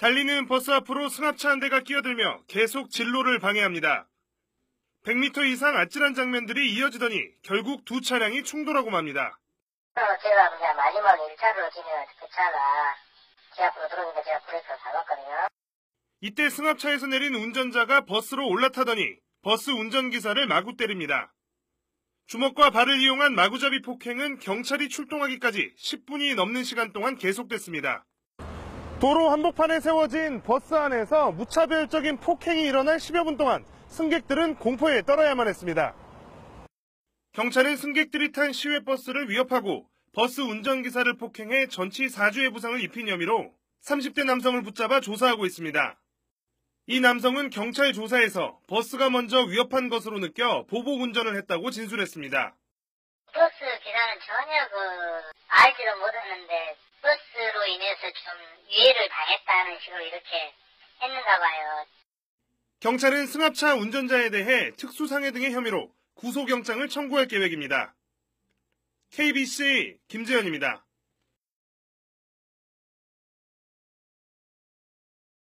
달리는 버스 앞으로 승합차 한 대가 끼어들며 계속 진로를 방해합니다. 100m 이상 아찔한 장면들이 이어지더니 결국 두 차량이 충돌하고 맙니다. 어, 제가 그냥 마지막 1차로 지금 그 차가 제 앞으로 들어오니까 제가 브레이크를 밟았거든요. 이때 승합차에서 내린 운전자가 버스로 올라타더니 버스 운전기사를 마구 때립니다. 주먹과 발을 이용한 마구잡이 폭행은 경찰이 출동하기까지 10분이 넘는 시간 동안 계속됐습니다. 도로 한복판에 세워진 버스 안에서 무차별적인 폭행이 일어날 10여 분 동안 승객들은 공포에 떨어야만 했습니다. 경찰은 승객들이 탄 시외버스를 위협하고 버스 운전기사를 폭행해 전치 4주의 부상을 입힌 혐의로 30대 남성을 붙잡아 조사하고 있습니다. 이 남성은 경찰 조사에서 버스가 먼저 위협한 것으로 느껴 보복 운전을 했다고 진술했습니다. 버스 기사는 전혀 그 알지도 못했는데 버스로 인해서 좀 위해를 당했다는 식으로 이렇게 했는가 봐요. 경찰은 승합차 운전자에 대해 특수상해 등의 혐의로 구속영장을 청구할 계획입니다. KBC 김재현입니다.